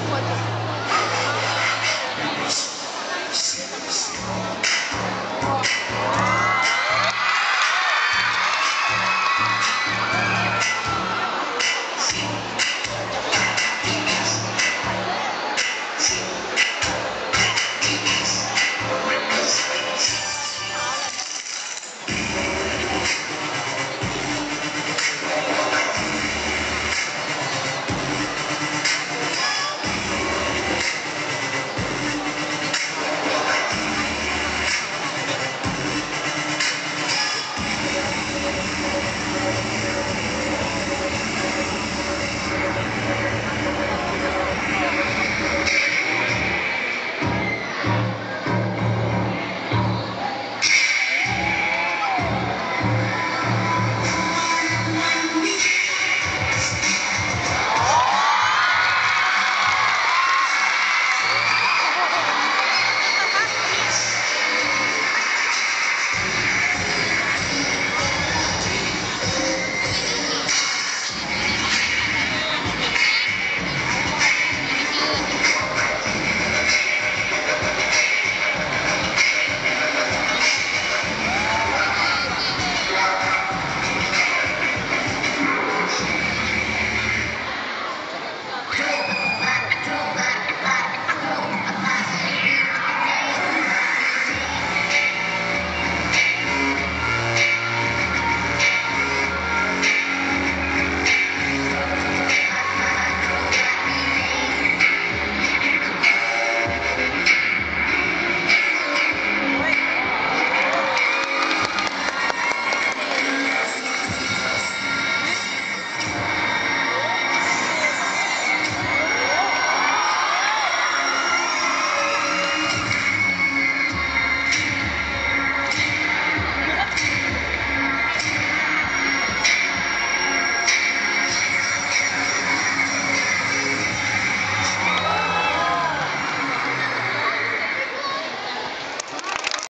fotos.